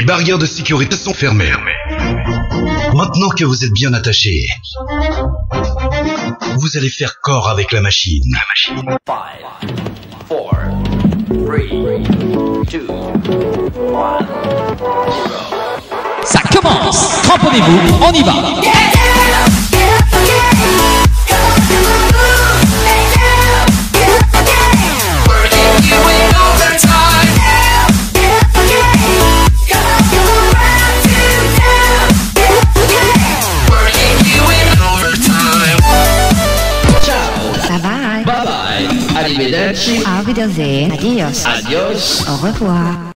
Les barrières de sécurité sont fermées. Maintenant que vous êtes bien attachés, vous allez faire corps avec la machine. La machine. 5, 4, 3, 2, 1, Ça commence Cramponnez-vous, on y va Arrivederci. Auf Wiedersehen. Adios. Adios. Au revoir.